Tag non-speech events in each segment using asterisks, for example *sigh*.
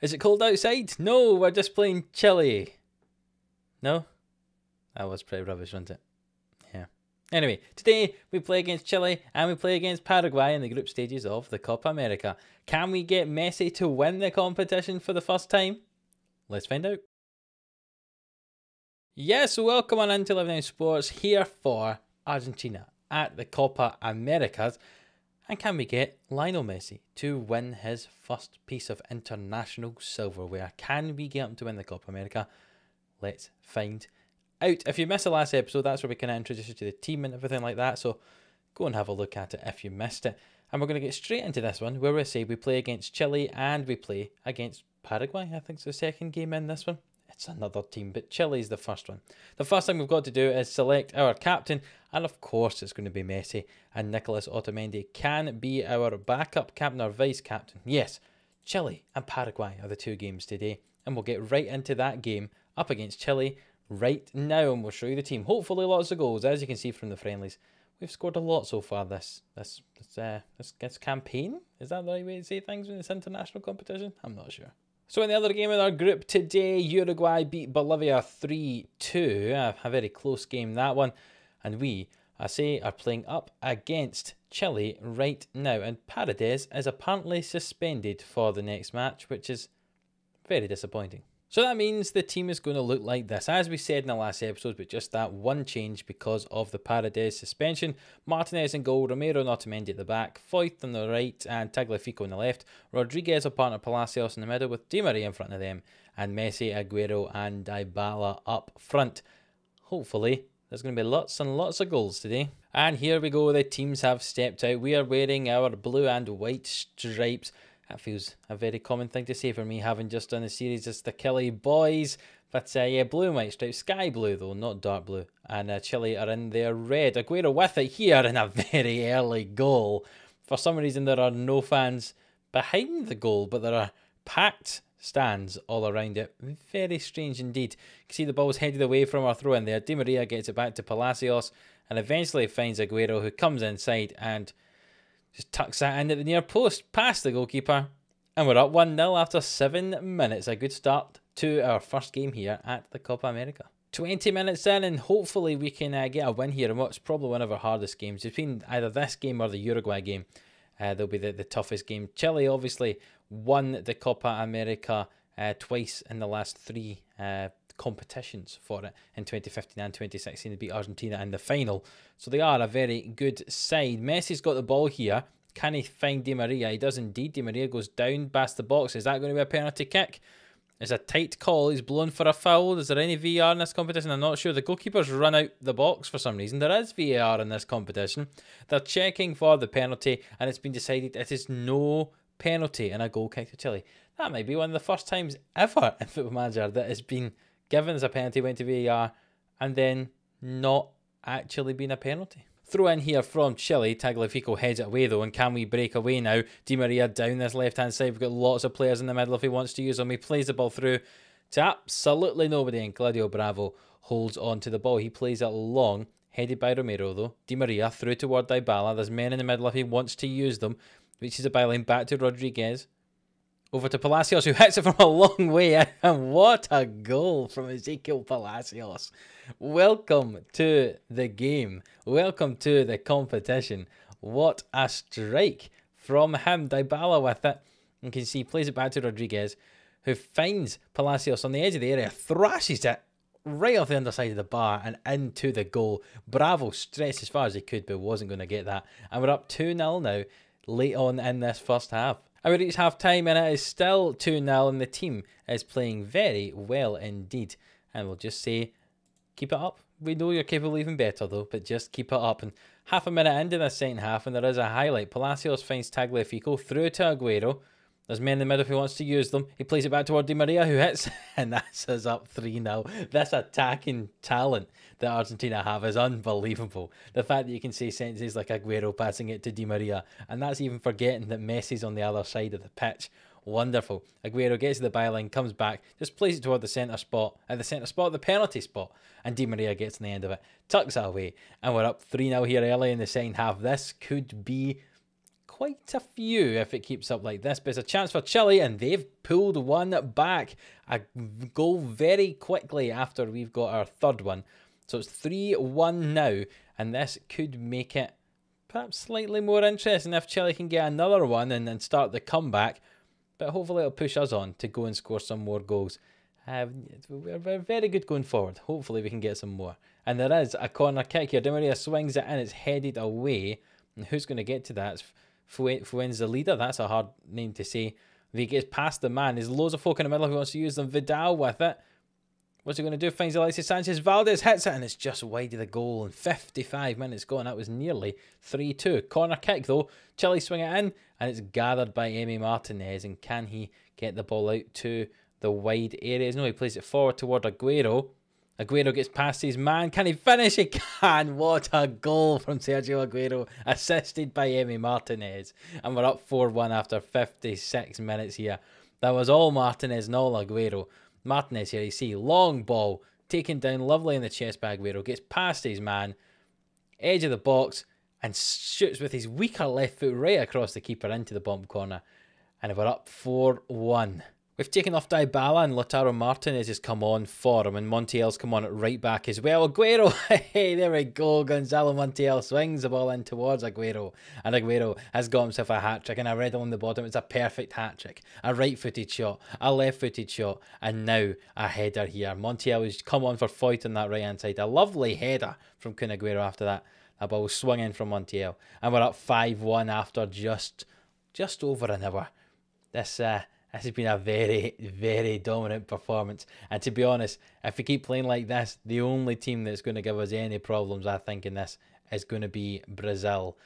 Is it cold outside? No, we're just playing Chile. No? That was pretty rubbish, wasn't it? Yeah. Anyway, today we play against Chile and we play against Paraguay in the group stages of the Copa America. Can we get Messi to win the competition for the first time? Let's find out. Yes, welcome on into 11AM Sports here for Argentina at the Copa Americas. And can we get Lionel Messi to win his first piece of international silverware? Can we get him to win the Copa America? Let's find out. If you missed the last episode, that's where we kind of introduce you to the team and everything like that. So go and have a look at it if you missed it. And we're going to get straight into this one where we say we play against Chile and we play against Paraguay. I think it's the second game in this one it's another team, but Chile's the first one. The first thing we've got to do is select our captain, and of course it's going to be Messi, and Nicolas Otamendi can be our backup captain or vice captain. Yes, Chile and Paraguay are the two games today, and we'll get right into that game up against Chile right now, and we'll show you the team. Hopefully lots of goals, as you can see from the friendlies. We've scored a lot so far this this this, uh, this, this campaign. Is that the right way to say things in this international competition? I'm not sure. So in the other game in our group today, Uruguay beat Bolivia 3-2. A very close game, that one. And we, I say, are playing up against Chile right now. And Paredes is apparently suspended for the next match, which is very disappointing. So that means the team is going to look like this, as we said in the last episode, but just that one change because of the Paredes suspension. Martinez in goal, Romero and Otamendi at the back, Foyth on the right and Tagliafico on the left, Rodriguez, a partner Palacios in the middle with Di Maria in front of them, and Messi, Aguero and Dybala up front. Hopefully, there's going to be lots and lots of goals today. And here we go, the teams have stepped out. We are wearing our blue and white stripes. That feels a very common thing to say for me, having just done the series as the Kelly boys. But uh, yeah, blue and white stripes, sky blue though, not dark blue. And uh, Chile are in their red. Aguero with it here in a *laughs* very early goal. For some reason, there are no fans behind the goal, but there are packed stands all around it. Very strange indeed. You can see the ball's headed away from our throw in there. Di Maria gets it back to Palacios and eventually finds Aguero, who comes inside and just tucks that in at the near post, past the goalkeeper. And we're up 1 0 after 7 minutes. A good start to our first game here at the Copa America. 20 minutes in, and hopefully we can uh, get a win here in what's probably one of our hardest games. Between either this game or the Uruguay game, uh, they'll be the, the toughest game. Chile obviously won the Copa America uh, twice in the last three uh, competitions for it in 2015 and 2016. They beat Argentina in the final. So they are a very good side. Messi's got the ball here. Can he find Di Maria? He does indeed. Di Maria goes down past the box. Is that going to be a penalty kick? It's a tight call. He's blown for a foul. Is there any VAR in this competition? I'm not sure. The goalkeeper's run out the box for some reason. There is VAR in this competition. They're checking for the penalty, and it's been decided it is no penalty in a goal kick to Chile. That might be one of the first times ever *laughs* in Football Manager that has been given as a penalty, went to VAR, and then not actually been a penalty. Throw in here from Chile. Tagliafico heads it away though, and can we break away now? Di Maria down this left hand side. We've got lots of players in the middle if he wants to use them. He plays the ball through to absolutely nobody, and Claudio Bravo holds on to the ball. He plays it long, headed by Romero though. Di Maria through toward Dybala. There's men in the middle if he wants to use them. Reaches a byline back to Rodriguez. Over to Palacios, who hits it from a long way. And what a goal from Exequiel Palacios. Welcome to the game. Welcome to the competition. What a strike from him. Dybala with it. You can see he plays it back to Rodriguez, who finds Palacios on the edge of the area, thrashes it right off the underside of the bar and into the goal. Bravo stretched as far as he could, but wasn't going to get that. And we're up 2 0 now, late on in this first half. And we reach half time and it is still 2 0, and the team is playing very well indeed. And we'll just say, keep it up. We know you're capable even better though, but just keep it up. And half a minute into the second half, and there is a highlight. Palacios finds Tagliafico through to Aguero. There's men in the middle if he wants to use them. He plays it back toward Di Maria, who hits, *laughs* and that's us up 3 0. This attacking talent that Argentina have is unbelievable. The fact that you can see sentences like Aguero passing it to Di Maria, and that's even forgetting that Messi's on the other side of the pitch. Wonderful. Aguero gets to the byline, comes back, just plays it toward the centre spot, at the centre spot, the penalty spot, and Di Maria gets to the end of it, tucks it away, and we're up 3 0 here early in the second half. This could be quite a few if it keeps up like this. But it's a chance for Chile, and they've pulled one back. A goal very quickly after we've got our third one. So it's 3 1 now, and this could make it perhaps slightly more interesting if Chile can get another one and then start the comeback. But hopefully it'll push us on to go and score some more goals. Uh, we're very good going forward. Hopefully we can get some more. And there is a corner kick here. Di Maria swings it and it's headed away. And who's going to get to that? It's Fuenzalida. That's a hard name to say. He gets past the man, there's loads of folk in the middle who wants to use them. Vidal with it. What's he going to do? Finds Alexis Sanchez. Valdez hits it and it's just wide of the goal. And 55 minutes gone. That was nearly 3 2. Corner kick though. Chile swing it in and it's gathered by Emi Martinez. And can he get the ball out to the wide areas? No, he plays it forward toward Aguero. Aguero gets past his man. Can he finish? He can. What a goal from Sergio Aguero, assisted by Emi Martinez. And we're up 4 1 after 56 minutes here. That was all Martinez and all Aguero. Martinez here, you see, long ball, taken down lovely in the chest by Aguero, gets past his man, edge of the box, and shoots with his weaker left foot right across the keeper into the bottom corner. And we're up 4 1. We've taken off Dybala and Lautaro Martinez has come on for him and Montiel's come on at right back as well. Aguero, *laughs* hey, there we go. Gonzalo Montiel swings the ball in towards Aguero and Aguero has got himself a hat-trick and I read on the bottom it's a perfect hat-trick. A right-footed shot, a left-footed shot and now a header here. Montiel has come on for Foyth on that right-hand side. A lovely header from Kun Aguero after that. A ball swung in from Montiel and we're up 5-1 after just, just over an hour. This... Uh, this has been a very, very dominant performance. And to be honest, if we keep playing like this, the only team that's going to give us any problems, I think, in this is going to be Brazil.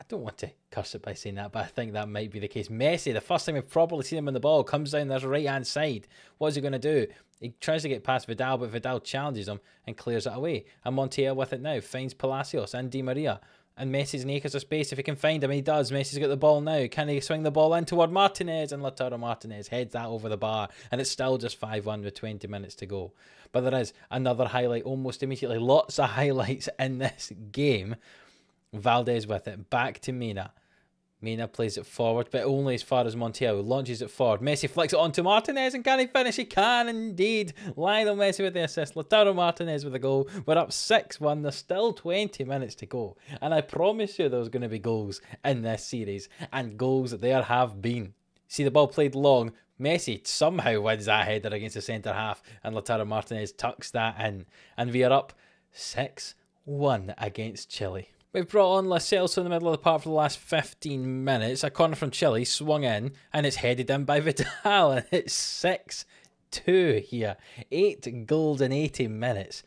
I don't want to curse it by saying that, but I think that might be the case. Messi, the first time we've probably seen him in the ball, comes down this right hand side. What is he going to do? He tries to get past Vidal, but Vidal challenges him and clears it away. And Montiel with it now finds Palacios and Di Maria and Messi's in acres of space if he can find him. He does. Messi's got the ball now. Can he swing the ball in toward Martinez? And Lautaro Martinez heads that over the bar. And it's still just 5 1 with 20 minutes to go. But there is another highlight almost immediately. Lots of highlights in this *laughs* game. Valdez with it. Back to Mina. Mina plays it forward, but only as far as Montiel launches it forward. Messi flicks it on to Martinez, and can he finish? He can indeed. Lionel Messi with the assist. Lautaro Martinez with the goal. We're up 6 1. There's still 20 minutes to go. And I promise you there's going to be goals in this series, and goals there have been. See the ball played long. Messi somehow wins that header against the centre half, and Lautaro Martinez tucks that in. And we are up 6 1 against Chile. We've brought on Lo Celso in the middle of the park for the last 15 minutes. A corner from Chile swung in and it's headed in by *laughs* Vidal and it's 6 2 here. 8 goals in 80 minutes.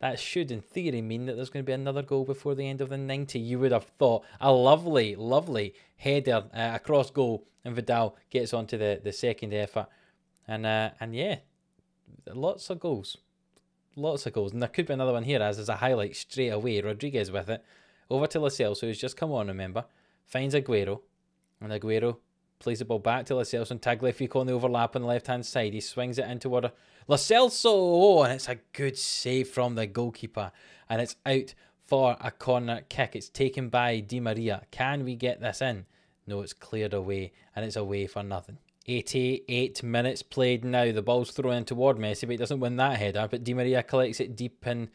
That should, in theory, mean that there's going to be another goal before the end of the 90. You would have thought a lovely, lovely header uh, across goal, and Vidal gets onto the, the second effort. And uh, and yeah, lots of goals. Lots of goals. And there could be another one here, as there's a highlight straight away. Rodriguez with it. Over to Lo Celso, who's just come on, remember. Finds Aguero. And Aguero plays the ball back to Lo Celso and Tagliafico on the overlap on the left-hand side. He swings it in toward Lo Celso. Oh, and it's a good save from the goalkeeper. And it's out for a corner kick. It's taken by Di Maria. Can we get this in? No, it's cleared away. And it's away for nothing. 88 minutes played now. The ball's thrown in toward Messi, but he doesn't win that header. But Di Maria collects it deep in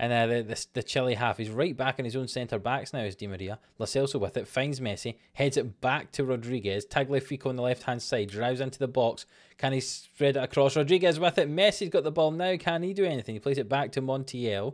and uh, the, the, the Chile half, he's right back in his own centre backs now, is Di Maria. Lo with it, finds Messi, heads it back to Rodriguez. Tagliafico on the left hand side, drives into the box. Can he spread it across? Rodriguez with it. Messi's got the ball now. Can he do anything? He plays it back to Montiel.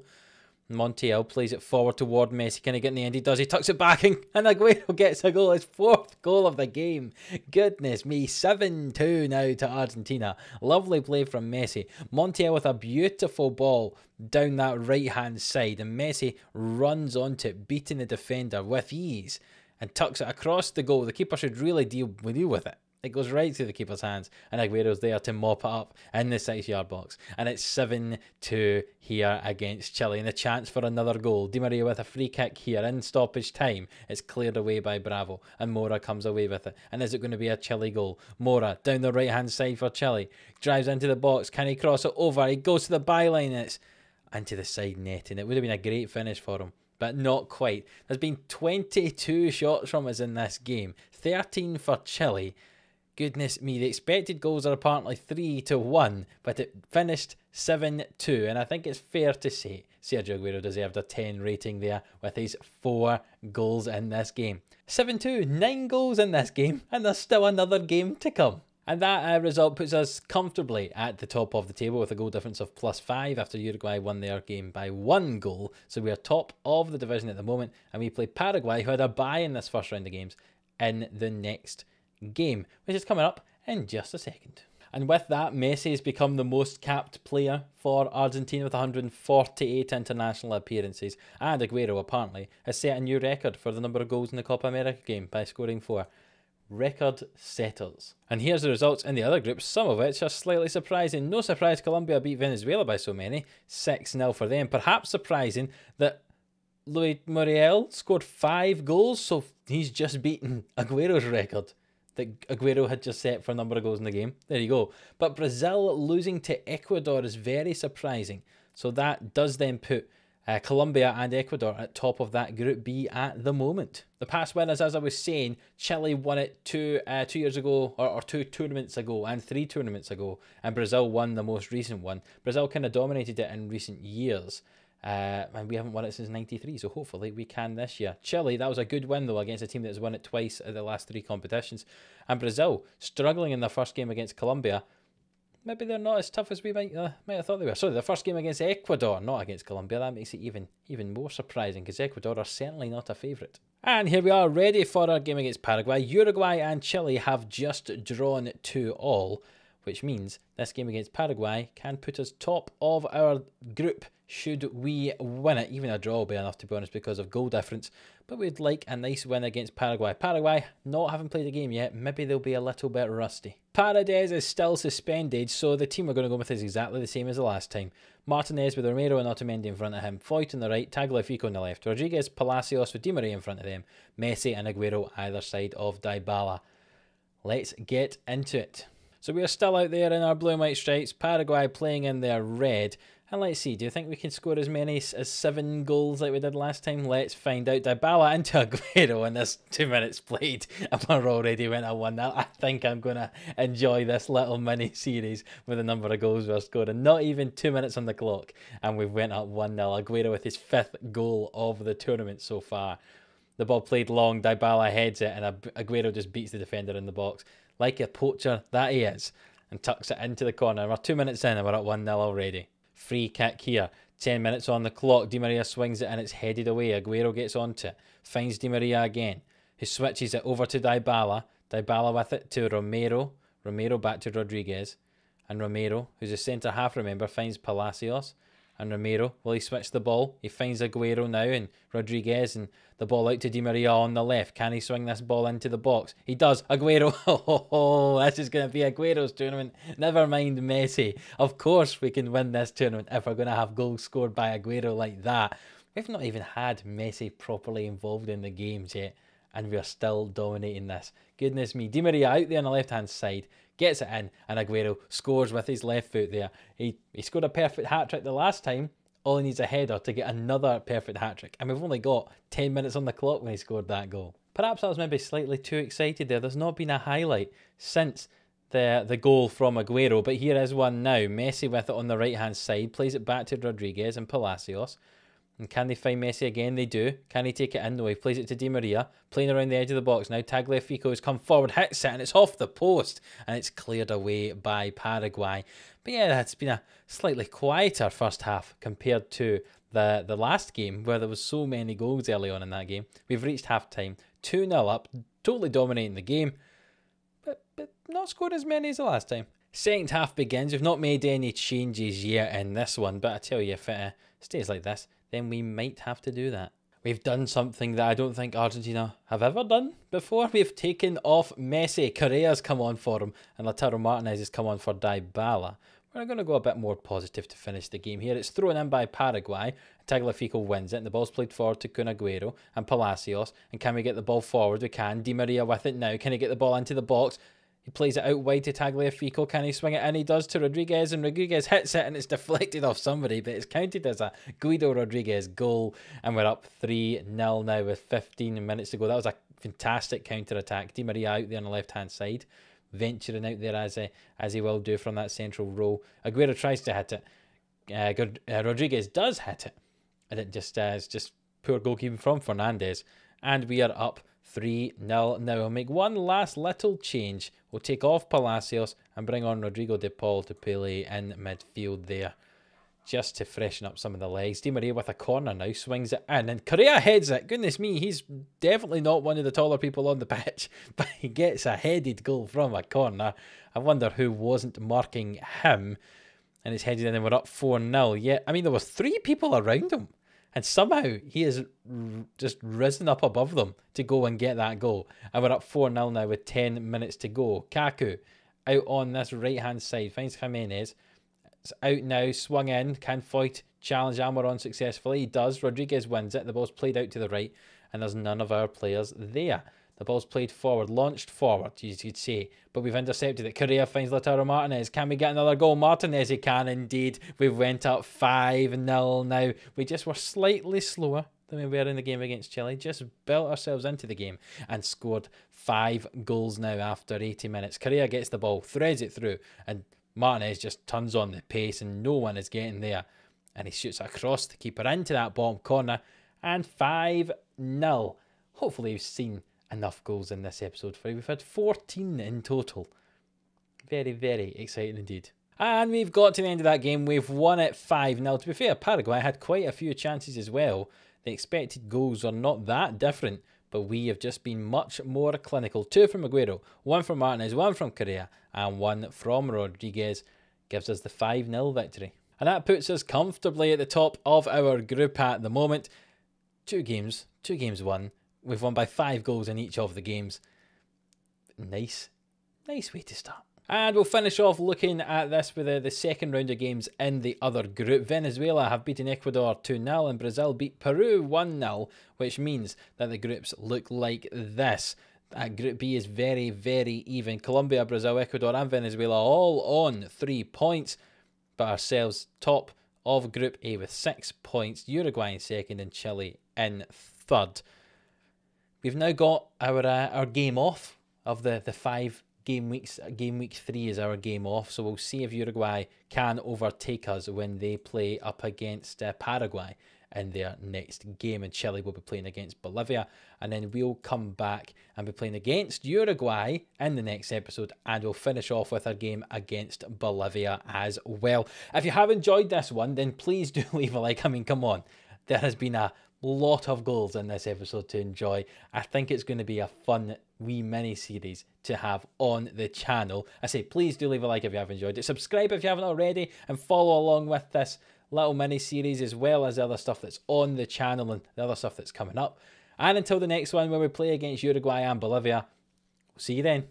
Montiel plays it forward toward Messi. Can he get in the end? He does. He tucks it back and, *laughs* and Aguero gets a goal. His fourth goal of the game. Goodness me. 7-2 now to Argentina. Lovely play from Messi. Montiel with a beautiful ball down that right hand side. And Messi runs onto it, beating the defender with ease and tucks it across the goal. The keeper should really deal, deal with it. It goes right through the keeper's hands, and Aguero's there to mop it up in the six yard box. And it's 7 2 here against Chile. And a chance for another goal. Di Maria with a free kick here in stoppage time. It's cleared away by Bravo, and Mora comes away with it. And is it going to be a Chile goal? Mora down the right hand side for Chile. Drives into the box. Can he cross it over? He goes to the byline, and it's into the side net. And it would have been a great finish for him but not quite. There's been 22 shots from us in this game, 13 for Chile. Goodness me, the expected goals are apparently 3 to 1, but it finished 7 2. And I think it's fair to say Sergio Aguero deserved a 10 rating there with his 4 goals in this game. 7 2, 9 goals in this game, and there's still another game to come. And that uh, result puts us comfortably at the top of the table with a goal difference of plus five after Uruguay won their game by one goal. So we are top of the division at the moment, and we play Paraguay, who had a bye in this first round of games, in the next game, which is coming up in just a second. And with that, Messi has become the most capped player for Argentina with 148 international appearances. And Aguero, apparently, has set a new record for the number of goals in the Copa America game by scoring four record setters. And here's the results in the other groups, some of which are slightly surprising. No surprise Colombia beat Venezuela by so many, 6 0 for them. Perhaps surprising that Luis Muriel scored five goals, so he's just beaten Aguero's record that Aguero had just set for a number of goals in the game. There you go. But Brazil losing to Ecuador is very surprising. So that does then put uh, Colombia and Ecuador at top of that Group B at the moment. The past winners, as I was saying, Chile won it two uh, two years ago, or, or two tournaments ago, and three tournaments ago, and Brazil won the most recent one. Brazil kind of dominated it in recent years. Uh, and we haven't won it since 93, so hopefully we can this year. Chile, that was a good win though against a team that has won it twice at the last three competitions. And Brazil, struggling in their first game against Colombia, maybe they're not as tough as we might uh, might have thought they were. Sorry, the first game against Ecuador, not against Colombia. That makes it even even more surprising because Ecuador are certainly not a favourite. And here we are, ready for our game against Paraguay. Uruguay and Chile have just drawn two all, which means this game against Paraguay can put us top of our group should we win it. Even a draw will be enough, to be honest, because of goal difference. But we'd like a nice win against Paraguay. Paraguay, not having played a game yet, maybe they'll be a little bit rusty. Paredes is still suspended, so the team we're going to go with is exactly the same as the last time. Martinez with Romero and Otamendi in front of him, Foyth on the right, Tagliafico on the left, Rodriguez, Palacios with Di Maria in front of them, Messi and Aguero either side of Dybala. Let's get into it. So we are still out there in our blue and white stripes, Paraguay playing in their red. And let's see, do you think we can score as many as seven goals like we did last time? Let's find out. Dybala into *laughs* Aguero in this two minutes played. *laughs* And we're already went at 1 now. I think I'm going to enjoy this little mini series with the number of goals we're scoring. And not even two minutes on the clock. And we've went up 1 0. Aguero with his fifth goal of the tournament so far. The ball played long, Dybala heads it, and Aguero just beats the defender in the box. Like a poacher that he is, and tucks it into the corner. We're two minutes in and we're at 1 0 already. Free kick here. 10 minutes on the clock. Di Maria swings it and it's headed away. Aguero gets onto it. Finds Di Maria again. He switches it over to Dybala. Dybala with it to Romero. Romero back to Rodriguez. And Romero, who's a centre half, remember, finds Palacios and Romero. Will he switch the ball? He finds Aguero now and Rodriguez and the ball out to Di Maria on the left. Can he swing this ball into the box? He does. Aguero. *laughs* Oh, this is going to be Aguero's tournament. Never mind Messi. Of course we can win this tournament if we're going to have goals scored by Aguero like that. We've not even had Messi properly involved in the games yet and we are still dominating this. Goodness me. Di Maria out there on the left hand side gets it in, and Aguero scores with his left foot there. He, he scored a perfect hat trick the last time. All he needs a header to get another perfect hat trick. And we've only got 10 minutes on the clock when he scored that goal. Perhaps I was maybe slightly too excited there. There's not been a highlight since the the goal from Aguero, but here is one now. Messi with it on the right hand side, plays it back to Rodriguez and Palacios. And can they find Messi again? They do. Can he take it in? No, he plays it to Di Maria, playing around the edge of the box. Now Tagliafico has come forward, hits it, and it's off the post, and it's cleared away by Paraguay. But yeah, it's been a slightly quieter first half compared to the, the last game, where there was so many goals early on in that game. We've reached half time, 2 0 up, totally dominating the game, but, but not scored as many as the last time. Second half begins. We've not made any changes yet in this one, but I tell you, if it uh, stays like this, then we might have to do that. We've done something that I don't think Argentina have ever done before. We've taken off Messi. Correa's come on for him, and Lautaro Martinez has come on for Dybala. We're going to go a bit more positive to finish the game here. It's thrown in by Paraguay. Tagliafico wins it, and the ball's played forward to Kun Aguero and Palacios. And can we get the ball forward? We can. Di Maria with it now. Can he get the ball into the box? He plays it out wide to Tagliafico. Can he swing it And He does to Rodriguez, and Rodriguez hits it, and it's deflected off somebody, but it's counted as a Guido Rodriguez goal. And we're up 3 0 now with 15 minutes to go. That was a fantastic counter attack. Di Maria out there on the left hand side, venturing out there as, a, as he will do from that central row. Aguero tries to hit it. Uh, good, uh, Rodriguez does hit it, and it just uh, just poor goalkeeping from Fernandez. And we are up 3 0. Now we'll make one last little change. We'll take off Palacios and bring on Rodrigo de Paul to play in midfield there. Just to freshen up some of the legs. Di Maria with a corner now swings it in and Correa heads it. Goodness me, he's definitely not one of the taller people on the pitch, *laughs* but he gets a headed goal from a corner. I wonder who wasn't marking him. And it's headed in and we're up 4 0. Yeah, I mean, there was three people around him and somehow he has just risen up above them to go and get that goal. And we're up 4 0 now with 10 minutes to go. Kaku out on this right hand side finds Jimenez. It's out now, swung in. Can Foyth challenge Almiron successfully? He does. Rodriguez wins it. The ball's played out to the right, and there's none of our players there. The ball's played forward, launched forward, as you could say. But we've intercepted it. Correa finds Lautaro Martinez. Can we get another goal? Martinez, he can indeed. We've went up 5-0 now. We just were slightly slower than we were in the game against Chile. Just built ourselves into the game and scored five goals now after 80 minutes. Correa gets the ball, threads it through, and Martinez just turns on the pace and no one is getting there. And he shoots across the keeper into that bottom corner. And 5-0. Hopefully you've seen enough goals in this episode for you. We've had 14 in total. Very, very exciting indeed. And we've got to the end of that game. We've won it 5 0. To be fair, Paraguay had quite a few chances as well. The expected goals are not that different, but we have just been much more clinical. Two from Aguero, one from Martinez, one from Correa, and one from Rodriguez gives us the 5 0 victory. And that puts us comfortably at the top of our group at the moment. Two games, two games won, We've won by five goals in each of the games. Nice. Nice way to start. And we'll finish off looking at this with the, the second round of games in the other group. Venezuela have beaten Ecuador 2 0 and Brazil beat Peru 1 0, which means that the groups look like this. Uh, group B is very, very even. Colombia, Brazil, Ecuador, and Venezuela all on three points, but ourselves top of Group A with six points. Uruguay in second and Chile in third. We've now got our uh, our game off of the, the five game weeks. Game week three is our game off, so we'll see if Uruguay can overtake us when they play up against uh, Paraguay in their next game. And Chile will be playing against Bolivia, and then we'll come back and be playing against Uruguay in the next episode, and we'll finish off with our game against Bolivia as well. If you have enjoyed this one, then please *laughs* do leave a like. I mean, come on, there has been a lot of goals in this episode to enjoy. I think it's going to be a fun wee mini series to have on the channel. I say, please do leave a like if you have enjoyed it. Subscribe if you haven't already, and follow along with this little mini series as well as the other stuff that's on the channel and the other stuff that's coming up. And until the next one, where we play against Uruguay and Bolivia, we'll see you then.